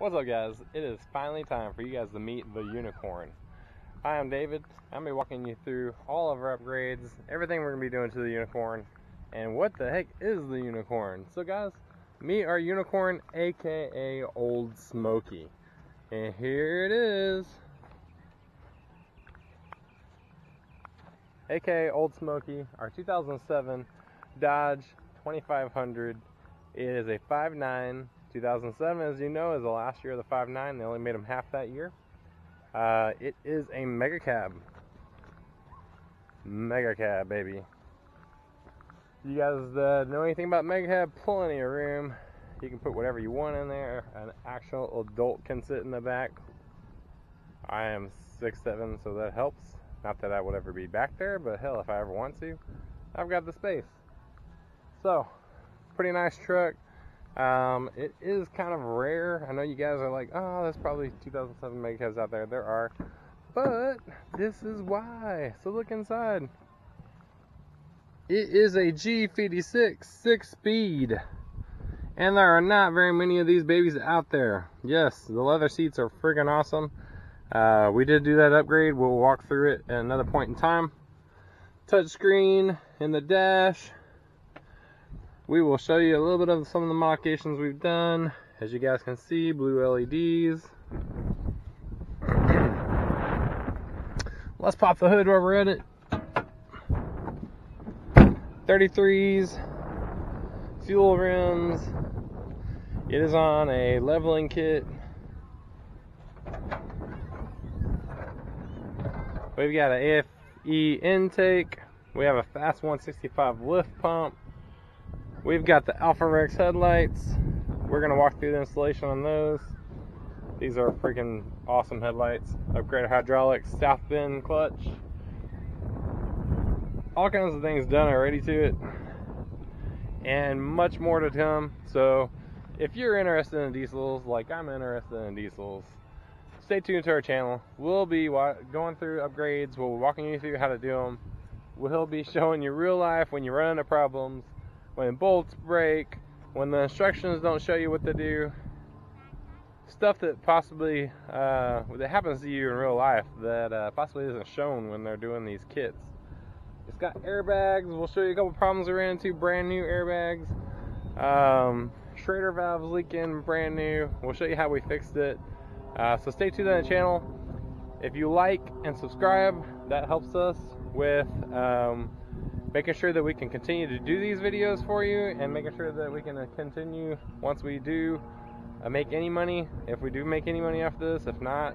What's up guys? It is finally time for you guys to meet the unicorn. Hi, I'm David. I'm going to be walking you through all of our upgrades, everything we're going to be doing to the unicorn, and what the heck is the unicorn. So guys, meet our unicorn aka Old Smoky. And here it is. aka Old Smoky, our 2007 Dodge 2500. It is a 5.9 2007, as you know, is the last year of the 5.9. They only made them half that year. Uh, it is a mega cab. Mega cab, baby. You guys uh, know anything about mega cab? Plenty of room. You can put whatever you want in there. An actual adult can sit in the back. I am 6'7", so that helps. Not that I would ever be back there, but hell, if I ever want to, I've got the space. So, pretty nice truck. Um, it is kind of rare. I know you guys are like, oh, there's probably 2007 Megacabs out there. There are. But this is why. So look inside. It is a G56 six speed. And there are not very many of these babies out there. Yes, the leather seats are freaking awesome. Uh, we did do that upgrade. We'll walk through it at another point in time. Touchscreen in the dash we will show you a little bit of some of the modifications we've done. As you guys can see, blue LEDs. Let's pop the hood while we're at it. 33s, fuel rims. It is on a leveling kit. We've got an AFE intake. We have a FASS 165 lift pump. We've got the AlphaRex headlights. We're gonna walk through the installation on those. These are freaking awesome headlights. Upgraded hydraulics, South Bend clutch. All kinds of things done already to it. And much more to come. So if you're interested in diesels, like I'm interested in diesels, stay tuned to our channel. We'll be going through upgrades. We'll be walking you through how to do them. We'll be showing you real life when you run into problems when bolts break, when the instructions don't show you what to do, stuff that possibly uh, that happens to you in real life that uh, possibly isn't shown when they're doing these kits. It's got airbags. We'll show you a couple problems we ran into. Brand new airbags. Um, Schrader valves leaking, brand new. We'll show you how we fixed it. Uh, so stay tuned on the channel. If you like and subscribe, that helps us with um, making sure that we can continue to do these videos for you and making sure that we can uh, continue once we do uh, make any money if we do make any money off this if not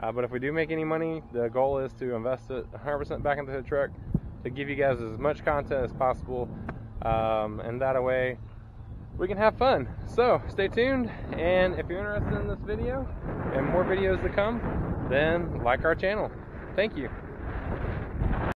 uh, but if we do make any money the goal is to invest it 100% back into the truck to give you guys as much content as possible um, and that way we can have fun. So stay tuned and if you're interested in this video and more videos to come then like our channel. Thank you